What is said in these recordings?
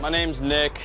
My name's Nick.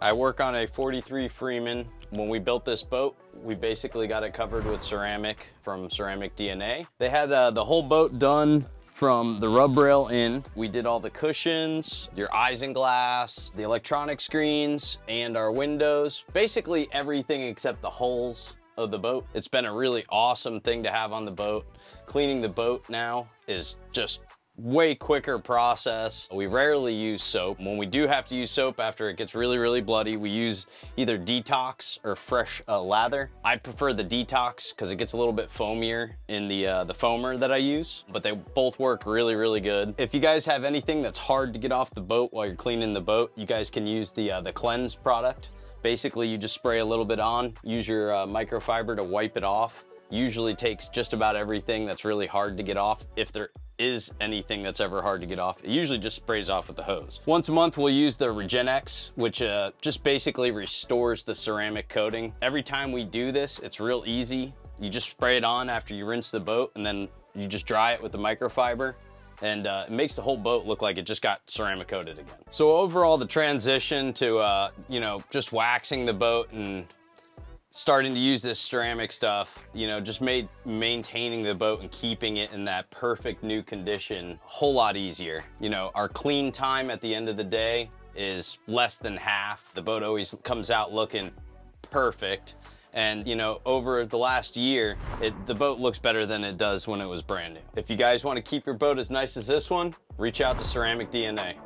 I work on a 43 Freeman. When we built this boat, we basically got it covered with ceramic from Ceramic DNA. They had uh, the whole boat done from the rub rail in. We did all the cushions, your isinglass, the electronic screens, and our windows. Basically everything except the hulls of the boat. It's been a really awesome thing to have on the boat. Cleaning the boat now is just way quicker process. We rarely use soap. When we do have to use soap after it gets really, really bloody, we use either detox or fresh uh, lather. I prefer the detox because it gets a little bit foamier in the, uh, the foamer that I use, but they both work really, really good. If you guys have anything that's hard to get off the boat while you're cleaning the boat, you guys can use the, uh, the Cleanse product. Basically, you just spray a little bit on, use your uh, microfiber to wipe it off. Usually takes just about everything that's really hard to get off. If there is anything that's ever hard to get off, it usually just sprays off with the hose. Once a month, we'll use the Regenex, which uh, just basically restores the ceramic coating. Every time we do this, it's real easy. You just spray it on after you rinse the boat and then you just dry it with the microfiber and uh, it makes the whole boat look like it just got ceramic coated again. So overall, the transition to, uh, you know, just waxing the boat and starting to use this ceramic stuff, you know, just made maintaining the boat and keeping it in that perfect new condition a whole lot easier. You know, our clean time at the end of the day is less than half. The boat always comes out looking perfect. And you know, over the last year, it, the boat looks better than it does when it was brand new. If you guys wanna keep your boat as nice as this one, reach out to Ceramic DNA.